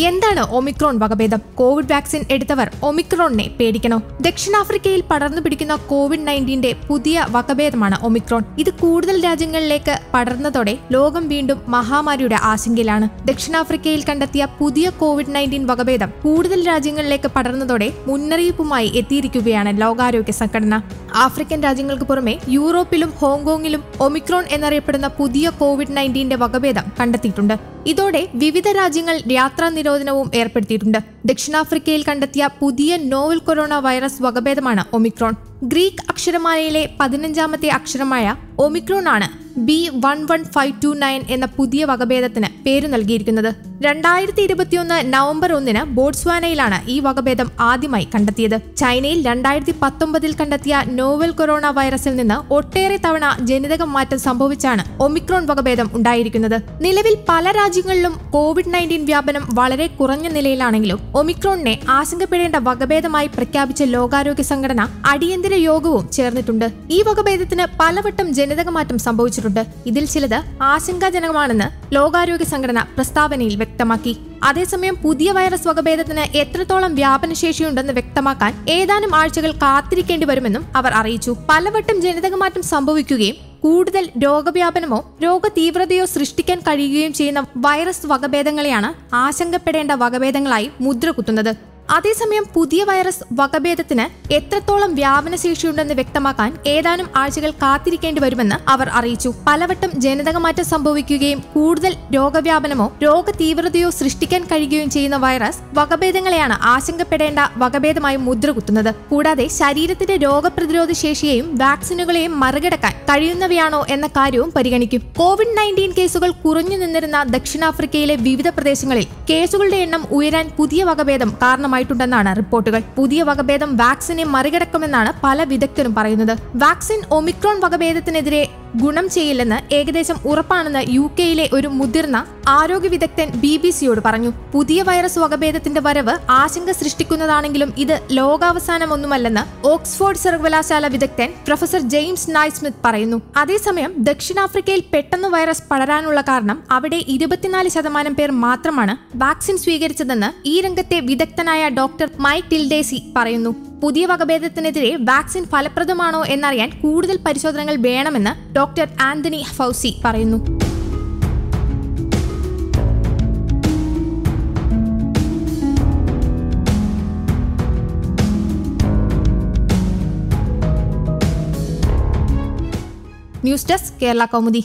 എന്താണ് ഒമിക്രോൺ വകഭേദം? COVID vaccine എടുത്തവർ ഒമിക്രോണിനെ പേടിക്കണോ? ദക്ഷിണാഫ്രിക്കയിൽ പടർന്നു പിടിക്കുന്ന കോവിഡ് നയന്റീന്റെ പുതിയ വകഭേദമാണ് ഒമിക്രോൺ. ഇത് കൂടുതൽ രാജ്യങ്ങളിലേക്ക് പടർന്നതോടെ ലോകം വീണ്ടും മഹാമാരിയുടെ ആശങ്കയിലാണ്. ദക്ഷിണാഫ്രിക്കയിൽ കണ്ടെത്തിയ പുതിയ കോവിഡ് നയന്റീൻ വകഭേദം കൂടുതൽ രാജ്യങ്ങളിലേക്ക് പടർന്നതോടെ മുന്നറിയിപ്പുമായി എത്തിയിരിക്കുകയാണ് ലോകാരോഗ്യ സംഘടന. ആഫ്രിക്കൻ രാജ്യങ്ങൾക്ക് പുറമെ യൂറോപ്പിലും ഹോങ്കോങ്ങിലും ഒമിക്രോൺ എന്നറിയപ്പെടുന്ന പുതിയ കോവിഡ് നയന്റീന്റെ വകഭേദം കണ്ടെത്തിയിട്ടുണ്ട്. ഇതോടെ വിവിധ രാജ്യങ്ങൾ യാത്രാ നിരോധനവും ഏർപ്പെടുത്തിയിട്ടുണ്ട്. ദക്ഷിണാഫ്രിക്കയിൽ കണ്ടെത്തിയ പുതിയ നോവൽ കൊറോണ വൈറസ് വകഭേദമാണ് ഒമിക്രോൺ. ഗ്രീക്ക് അക്ഷരമാലയിലെ പതിനഞ്ചാമത്തെ അക്ഷരമായ ഒമിക്രോൺ ആണ് B one one five two nine എന്ന പുതിയ വകഭേദത്തിന് പേര് നൽകിയിരിക്കുന്നത്. രണ്ടായിരത്തി ഇരുപത്തിയൊന്ന് നവംബർ ഒന്നിന് ബോട്സ്വാനയിലാണ് ഈ വകഭേദം ആദ്യമായി കണ്ടെത്തിയത്. ചൈനയിൽ രണ്ടായിരത്തി പത്തൊമ്പതിൽ കണ്ടെത്തിയ നോവൽ കൊറോണ വൈറസിൽ നിന്ന് ഒട്ടേറെ തവണ ജനിതക മാറ്റം സംഭവിച്ചാണ് ഒമിക്രോൺ വകഭേദം ഉണ്ടായിരിക്കുന്നത്. നിലവിൽ പല രാജ്യങ്ങളിലും കോവിഡ് നയന്റീൻ വ്യാപനം വളരെ കുറഞ്ഞ നിലയിലാണെങ്കിലും ഒമിക്രോണിനെ ആശങ്കപ്പെടേണ്ട വകഭേദമായി പ്രഖ്യാപിച്ച ലോകാരോഗ്യ സംഘടന അടിയന്തര യോഗവും ചേർന്നിട്ടുണ്ട്. ഈ വകഭേദത്തിന് പലവട്ടം ജനിതക മാറ്റം സംഭവിച്ചിട്ടുണ്ട്. ഇതിൽ ചിലത് ആശങ്കാജനകമാണെന്ന് ലോകാരോഗ്യ സംഘടന പ്രസ്താവനയിൽ വ്യക്തമാക്കി. അതേസമയം പുതിയ വൈറസ് വകഭേദത്തിന് എത്രത്തോളം വ്യാപനശേഷിയുണ്ടെന്ന് വ്യക്തമാക്കാൻ ഏതാനും ആഴ്ചകൾ കാത്തിരിക്കേണ്ടി വരുമെന്നും അവർ അറിയിച്ചു. പലവട്ടം ജനിതകമാറ്റം സംഭവിക്കുകയും കൂടുതൽ രോഗവ്യാപനമോ രോഗതീവ്രതയോ സൃഷ്ടിക്കാൻ കഴിയുകയും ചെയ്യുന്ന വൈറസ് വകഭേദങ്ങളെയാണ് ആശങ്കപ്പെടേണ്ട വകഭേദങ്ങളായി മുദ്ര കുത്തുന്നത്. അതേസമയം പുതിയ വൈറസ് വകഭേദത്തിന് എത്രത്തോളം വ്യാപനശേഷിയുണ്ടെന്ന് വ്യക്തമാക്കാൻ ഏതാനും ആഴ്ചകൾ കാത്തിരിക്കേണ്ടി വരുമെന്ന് അവർ അറിയിച്ചു. പലവട്ടം ജനിതകമാറ്റം സംഭവിക്കുകയും കൂടുതൽ രോഗവ്യാപനമോ രോഗതീവ്രതയോ സൃഷ്ടിക്കാൻ കഴിയുകയും ചെയ്യുന്ന വൈറസ് വകഭേദങ്ങളെയാണ് ആശങ്കപ്പെടേണ്ട വകഭേദമായി മുദ്രകുത്തുന്നത്. കൂടാതെ ശരീരത്തിന്റെ രോഗപ്രതിരോധ ശേഷിയെയും വാക്സിനുകളെയും മറികടക്കാൻ കഴിയുന്നവയാണോ എന്ന കാര്യവും പരിഗണിക്കും. കോവിഡ് നയന്റീൻ കേസുകൾ കുറഞ്ഞു നിന്നിരുന്ന ദക്ഷിണാഫ്രിക്കയിലെ വിവിധ പ്രദേശങ്ങളിൽ കേസുകളുടെ എണ്ണം ഉയരാൻ പുതിയ വകഭേദം കാരണമായിട്ടുണ്ടെന്നാണ് റിപ്പോർട്ടുകൾ. പുതിയ വകഭേദം വാക്സിനെ മറികടക്കുമെന്നാണ് പല വിദഗ്ധരും പറയുന്നത്. വാക്സിൻ ഒമിക്രോൺ വകഭേദത്തിനെതിരെ ഗുണം ചെയ്യില്ലെന്ന് ഏകദേശം ഉറപ്പാണെന്ന് യു കെയിലെ ഒരു മുതിർന്ന ആരോഗ്യ വിദഗ്ധൻ ബി ബി സിയോട് പറഞ്ഞു. പുതിയ വൈറസ് വകഭേദത്തിന്റെ വരവ് ആശങ്ക സൃഷ്ടിക്കുന്നതാണെങ്കിലും ഇത് ലോകാവസാനമൊന്നുമല്ലെന്ന് ഓക്സ്ഫോർഡ് സർവകലാശാല വിദഗ്ധൻ പ്രൊഫസർ ജെയിംസ് നായ്സ്മിത്ത് പറയുന്നു. അതേസമയം ദക്ഷിണാഫ്രിക്കയിൽ പെട്ടെന്ന് വൈറസ് പടരാനുള്ള കാരണം അവിടെ ഇരുപത്തിനാല് ശതമാനം പേർ മാത്രമാണ് വാക്സിൻ സ്വീകരിച്ചതെന്ന് ഈ രംഗത്തെ വിദഗ്ധനായ ഡോക്ടർ മൈക്ക് ടിൽഡേസി പറയുന്നു. പുതിയ വകഭേദത്തിനെതിരെ വാക്സിൻ ഫലപ്രദമാണോ എന്നറിയാൻ കൂടുതൽ പരിശോധനകൾ വേണമെന്ന് ഡോക്ടർ ആന്റണി ഫൗസി പറയുന്നു. News desk Kerala Kaumudi.